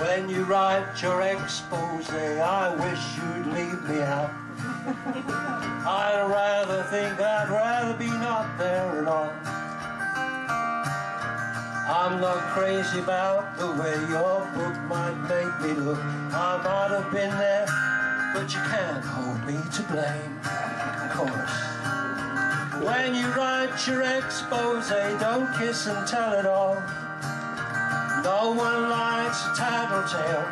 When you write your expose, I wish you'd leave me out. I'd rather think I'd rather be not there at all. I'm not crazy about the way your book might make me look. I might have been there, but you can't hold me to blame. Of course. When you write your expose, don't kiss and tell it all. No one likes a tattletale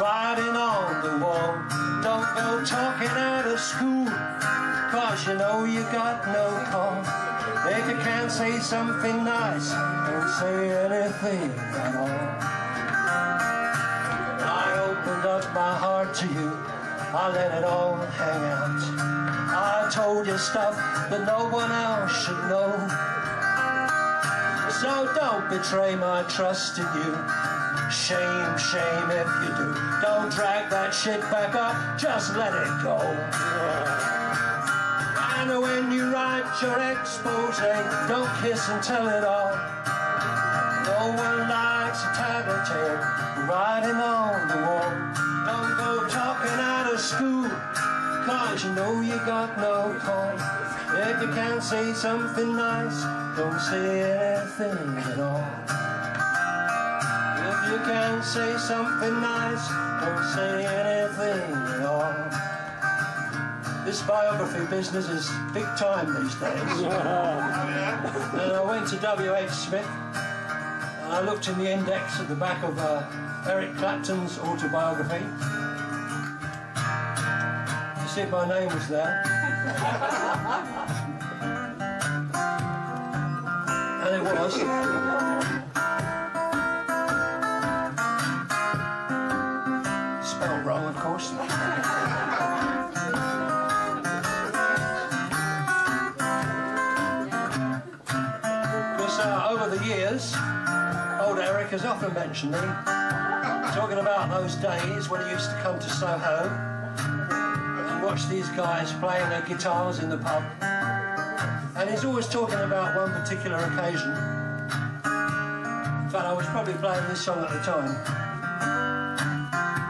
writing on the wall. Don't go talking out of school, cause you know you got no call. If you can't say something nice, don't say anything at all. I opened up my heart to you, I let it all hang out. I told you stuff that no one else should know. So don't betray my trust in you. Shame, shame if you do. Don't drag that shit back up, just let it go. And when you write your expose, don't kiss and tell it all. No one likes a tattletale writing on the wall. Don't go talking out of school, cause you know you got no call. If you can't say something nice, don't say anything at all. If you can't say something nice, don't say anything at all. This biography business is big time these days. and I went to W.H. Smith and I looked in the index at the back of uh, Eric Clapton's autobiography to see if my name was there. And it was. Spelled wrong, of course. Because uh, over the years, old Eric has often mentioned me, talking about those days when he used to come to Soho watch these guys playing their guitars in the pub. And he's always talking about one particular occasion. In fact, I was probably playing this song at the time.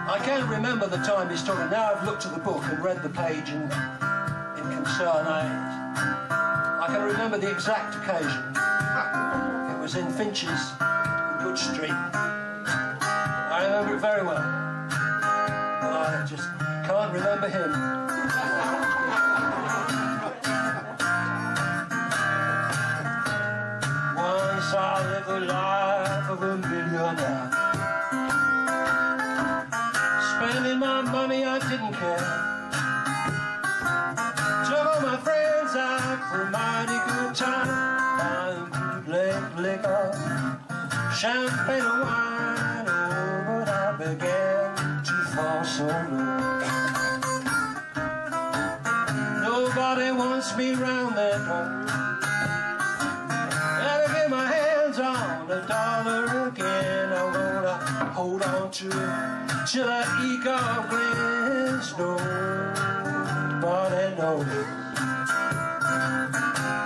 I can't remember the time he's talking. Now I've looked at the book and read the page in, in concern. I, I can remember the exact occasion. It was in Finch's, Goodge Street. I remember it very well. I just him. Once I lived the life of a millionaire. Spending my money, I didn't care. Took all my friends out for a mighty good time. Buying bootleg liquor, champagne and wine. Oh, but I began to fall so low. Wants me round that door. Gotta get my hands on the dollar again. I'm gonna hold on to it till I eke out grins. Nobody knows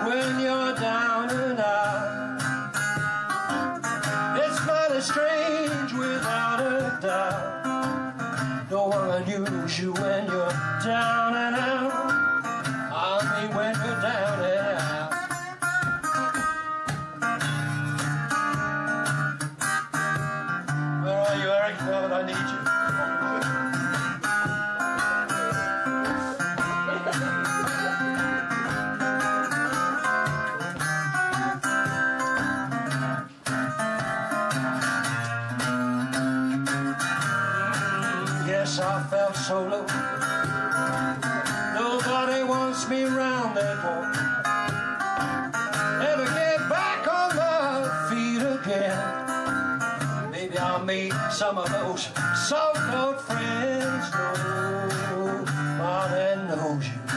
when you're down and out. It's mighty strange without a doubt. No one knows you when you're down and out. Yes, I felt so low. Nobody wants me round anymore. Never get back on my feet again. Maybe I'll meet some of those so-called friends. Nobody knows you